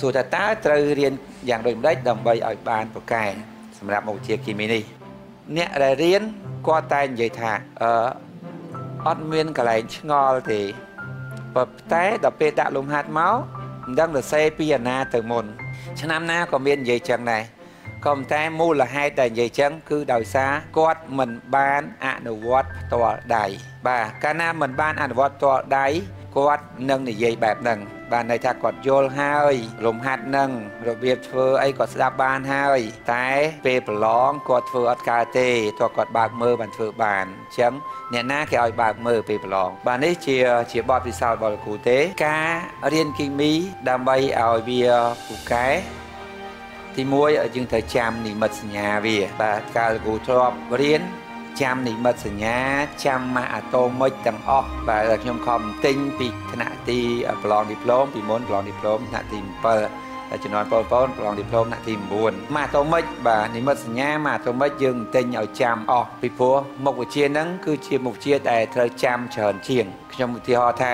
សួរថាតើត្រូវរៀនយ៉ាងដូចម្ដេចដើម្បីឲ្យបានប្រកែសម្រាប់មុខវិជ្ជាគីមីនេះអ្នកដែលរៀនគាត់តែនិយាយថាអឺអត់មានកន្លែងឆ្ងល់ទេប៉ុន្តែដល់ពេលដាក់លំហាត់មកមិនដឹងទៅសេពីអាណាទៅមុន ឆ្នាំណាក៏មាននិយាយចឹងដែរក៏ប៉ុន្តែមូលហេតុដែលនិយាយចឹងគឺដោយសារគាត់មិនបានអនុវត្តផ្ទាល់ដៃបាទកាលណាមិនបានអនុវត្តផ្ទាល់ដៃគាត់នឹងនិយាយបែបហ្នឹង បានន័យថាគាត់យល់ហើយលំហាត់នឹងរបៀបធ្វើអីគាត់ស្ដាប់បានហើយ តែពេលប្រឡងគាត់ធ្វើអត់កើតទេទោះគាត់បើកមើលបានធ្វើបានអញ្ចឹងអ្នកណាគេឲ្យបើកមើលពេលប្រឡងបាទនេះជាជាបទពិសោធន៍របស់លោកគ្រូទេ ការរៀនគីមីដើម្បីឲ្យវាពូកែទី1យើងត្រូវចាំនិមិត្តសញ្ញាវាបាទកាលលោកគ្រូធ្លាប់រៀន ចាំនិមិត្តសញ្ញាចាំម៉ាក់អាតូមិកទាំងអស់បាទខ្ញុំខំទិញពីថ្នាក់ទីប្រឡងឌីប្លូមពីមុនប្រឡងឌីប្លូមថ្នាក់ទី7ជំនាន់បងប្អូនប្រឡងឌីប្លូមថ្នាក់ទី9ម៉ាក់អាតូមិកបាទនិមិត្តសញ្ញាម៉ាក់អាតូមិកយើងទិញឲ្យចាំអស់ពីព្រោះមុខវិជ្ជាហ្នឹងគឺជាមុខវិជ្ជាដែលត្រូវចាំច្រើនជាងខ្ញុំឧទាហរណ៍ថា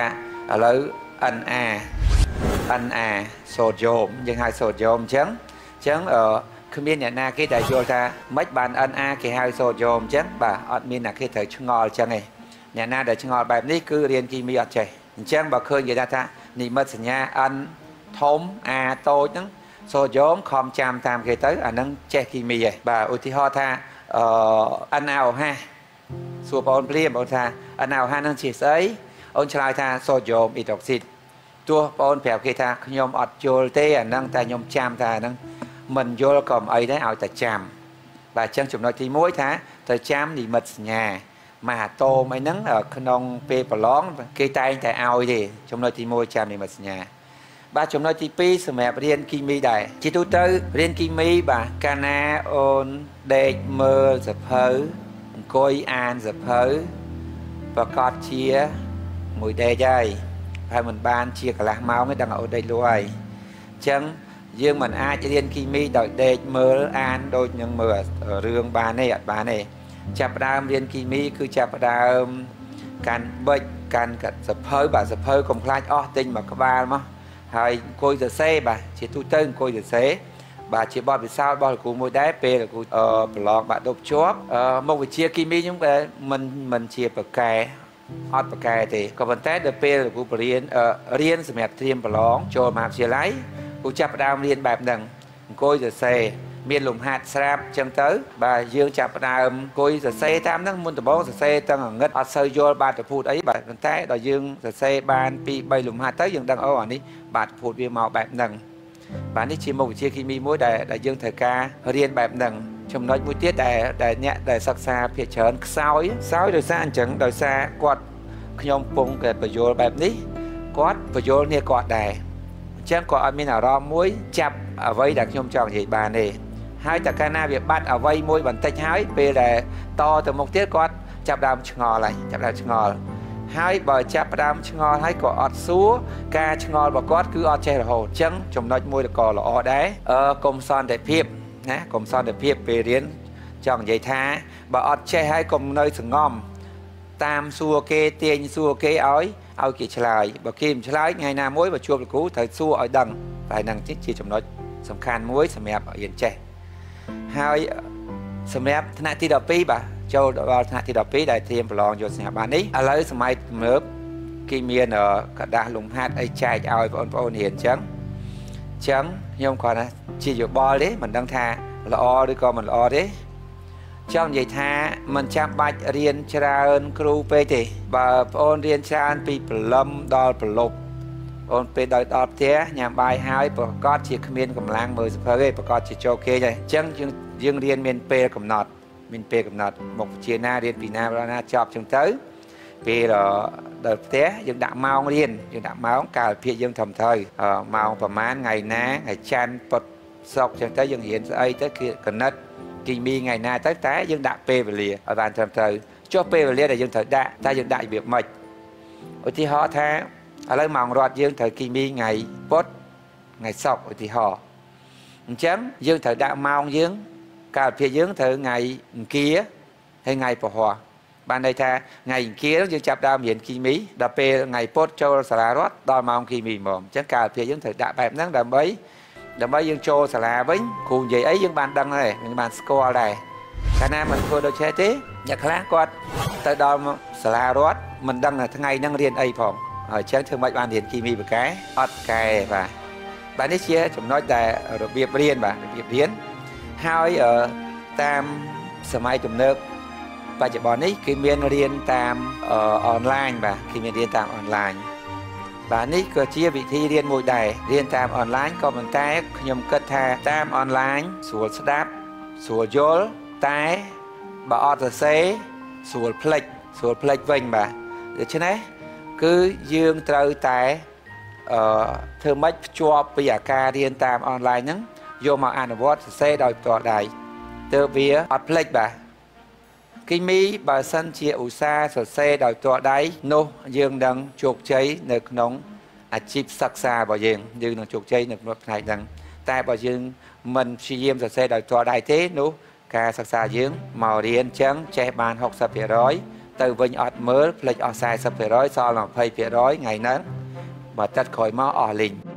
ឥឡូវ NA NA សូដ្យូមយើងហៅសូដ្យូមអញ្ចឹងអញ្ចឹងអឺ គ្មានអ្នកណាគេដែលយល់ថាម៉េចបាន NA គេហៅសូដ្យូមអញ្ចឹងបាទអត់មានអ្នកគេត្រូវឆ្ងល់អញ្ចឹងទេអ្នកណាដែលឆ្ងល់បែបនេះគឺរៀនគីមីអត់ចេះអញ្ចឹងបើឃើញគេថានិមិត្តសញ្ញា N ធំ A តូចហ្នឹងសូដ្យូមខំចាំតាមគេទៅអាហ្នឹងចេះគីមីឯងបាទឧទាហរណ៍ថាអឺ NaOH សួរបងប្រៀមបងថា NaOH ហ្នឹងជាស្អីអូនឆ្លើយថាសូដ្យូមអ៊ីដុកស៊ីតទោះបងប្រាប់គេថាខ្ញុំអត់យល់ទេអាហ្នឹងតែខ្ញុំចាំថាអាហ្នឹង មិនយល់ក៏មិនអីដែរឲ្យតែចាំបាទអញ្ចឹងចំណុចទី1ថាត្រូវចាំនិមិត្តសញ្ញាម៉ាអាតូមអីហ្នឹងក្នុងពេលប្រឡងគេតែងតែឲ្យទេចំណុចទី1ចាំនិមិត្តសញ្ញាបាទចំណុចទី2សម្រាប់រៀនគីមីដែរជាទូទៅរៀនគីមីបាទកាលណាអូនដេកមើលសភៅអង្គុយអានសភៅប្រកាសជាមួយដេកហើយហើយមិនបានជាកន្លះម៉ោងទេដឹងអូនដេកលុះហើយអញ្ចឹង យើងមិនអាចរៀនគីមីដោយដេកមើលអានដូចនឹងមើលរឿងបានទេអត់បានទេចាប់ផ្ដើមរៀនគីមី គឺចាប់ផ្ដើមកាន់បិចកាន់សភៅបាទសភៅកុំខ្លាចអស់ទិញមកក្បាលមកហើយអង្គុយសរសេរបាទជាទូទៅអង្គុយសរសេរបាទជាបទពិសោធន៍របស់លោកគ្រូមួយដែរពេលលោកគ្រូប្រឡងបាក់ដប់ជាប់មុខវិជ្ជាគីមីខ្ញុំក៏មិនមិនជាប្រកែអត់ប្រកែទេក៏ប៉ុន្តែដល់ពេលលោកគ្រូបរៀនរៀនសម្រាប់ត្រៀមប្រឡងចូលមហាវិទ្យាល័យ ពួកចាប់ផ្ដើមរៀនបែបហ្នឹងអង្គុយសរសេរមានលំហាត់ស្រាប់ចឹងទៅបាទយើងចាប់ផ្ដើមអង្គុយសរសេរតាមហ្នឹងមុនដំបូងសរសេរទាំងងឹតអត់សូវយល់បាតុភូតអីបាទប៉ុន្តែដល់យើងសរសេរបាន2 3លំហាត់ទៅយើងដឹងអូអានេះបាតុភូតវាមកបែបហ្នឹងបាទនេះជាមុខវិជ្ជាគីមីមួយដែលដែលយើងត្រូវការរៀនបែបហ្នឹងចំណុចមួយទៀតដែលដែលអ្នកដែលសិក្សាភាគច្រើនខ្សោយខ្សោយដោយសារអញ្ចឹងដោយសារគាត់ខ្ញុំពងគាត់បញ្យលបែបនេះគាត់បញ្យលនេះគាត់ដែរ ចឹងក៏អត់មានអារម្មណ៍មួយចាប់អ្វីដែលខ្ញុំចង់និយាយបានទេហើយតែកាលណាវាបាត់អ្វីមួយបន្តិចហើយពេលដែលតទៅមុខទៀតគាត់ចាប់ដើមឆ្ងល់ហើយចាប់ដើមឆ្ងល់ហើយបើចាប់ផ្ដើមឆ្ងល់ហើយក៏អត់សួរការឆ្ងល់របស់គាត់គឺអត់ចេះរហូតអញ្ចឹងចំណុចមួយក៏ល្អដែរអឺកុំសន្តិភាពណាកុំសន្តិភាពពេលរៀនចង់និយាយថាបើអត់ចេះហើយកុំនៅសងំតាមសួរគេទាញសួរគេឲ្យ ឲ្យគេឆ្លើយបើគេមិនឆ្លើយថ្ងៃណាមួយបើជួបលោកគ្រូត្រូវសួរឲ្យដឹងតែហ្នឹងជាចំណុចសំខាន់មួយសម្រាប់រៀនចេះហើយសម្រាប់ថ្នាក់ទី12បាទចូលដល់ថ្នាក់ទី12ដែលត្រៀមប្រឡងយកសញ្ញាបត្រនេះឥឡូវសម័យទំនើបគេមានកដាស់លំហាត់អីចែកឲ្យបងប្អូនរៀនអញ្ចឹងអញ្ចឹងខ្ញុំគ្រាន់តែជាយោបល់ទេមិនដឹងថាល្អឬក៏មិនល្អទេ ចង់និយាយថាមិនចាំបាច់រៀនច្រើនគ្រូពេកទេ បើបងអូនរៀនច្រើនពីព្រលឹមដល់ប្រឡប់អូនពេលដល់ដល់ផ្ទះញ៉ាំបាយហើយប្រកាសជាគ្មានកម្លាំងមើលសភៅទេប្រកាសជាចូលគេហើយអញ្ចឹងយើងយើងរៀនមានពេលកំណត់ មានពេលកំណត់មុខវិជ្ជាណារៀនពីណាដល់ណាចប់អញ្ចឹងទៅពេលដល់ផ្ទះយើងដាក់ម៉ោងរៀនយើងដាក់ម៉ោងកាលភាគយើងធំត្រូវម៉ោងប្រហែលថ្ងៃណាថ្ងៃច័ន្ទពុតសុកអញ្ចឹងទៅយើងរៀនស្អីទៅគឺកណិត គីមីថ្ងៃណាទៅតែយើងដាក់ពេលវេលាឲ្យបានត្រឹមត្រូវចុះពេលវេលាដែលយើងត្រូវដាក់តែយើងដាក់របៀបម៉េចឧទាហរណ៍ថាឥឡូវម៉ោងរត់យើងត្រូវគីមីថ្ងៃពុតថ្ងៃសុក្រឧទាហរណ៍អញ្ចឹងយើងត្រូវដាក់ម៉ោងយើងកាលវិភាគយើងត្រូវថ្ងៃអង្គារហើយថ្ងៃពហុបានន័យថាថ្ងៃអង្គារយើងចាប់ដើមរៀនគីមីដល់ពេលថ្ងៃពុធចូលសាលារដ្ឋដល់ម៉ោងគីមីហ្មងអញ្ចឹងកាលវិភាគយើងត្រូវដាក់បែបហ្នឹងដើម្បី ដើម្បីយើងចូលសាលាវិញគ្រូនិយាយអីយើងបានដឹងដែរយើងបានស្គាល់ដែរកាលណាមិនធ្វើដូច្នេះទេអ្នកខ្លះគាត់ទៅដល់សាលារដ្ឋមិនដឹងថាថ្ងៃហ្នឹងរៀនអីផងហើយអញ្ចឹងធ្វើម៉េចបានរៀនគីមីបកែអត់កែបាទបាទនេះជាចំណុចដែលរបៀបរៀនបាទរបៀបរៀនហើយតាមសម័យទំនើបបច្ចុប្បន្ននេះគឺមានរៀនតាមអនឡាញបាទគឺមានរៀនតាមអនឡាញ បាទនេះក៏ជាវិធីរៀនមួយដែររៀនតាមអនឡាញក៏ប៉ុន្តែខ្ញុំគិតថាតាមអនឡាញស្រួលស្ដាប់ស្រួលយល់តែបើអត់សរសេរស្រួលផ្លេចស្រួលផ្លេចវិញបាទដូច្នេះគឺយើងត្រូវតែអឺធ្វើម៉េចភ្ជាប់ពីអាការរៀនតាមអនឡាញហ្នឹងយកមកអនុវត្តសរសេរដោយផ្ទាល់ដៃទើបវាអត់ផ្លេចបាទ គីមីបើសិនជាឧស្សាហ៍សរសេរដោយផ្ទាល់ដៃនោះយើងនឹងជោគជ័យនៅក្នុងអាជីពសិក្សារបស់យើងយើងនឹងជោគជ័យនៅក្នុងផ្នែកហ្នឹងតែបើយើងមិនព្យាយាមសរសេរដោយផ្ទាល់ដៃទេនោះការសិក្សាយើងមករៀនចឹងចេះបាន60%ទៅវិញអត់មើលផ្លេចអស់40%សល់20%ថ្ងៃហ្នឹងបើទឹកក្រោយមកអស់លីង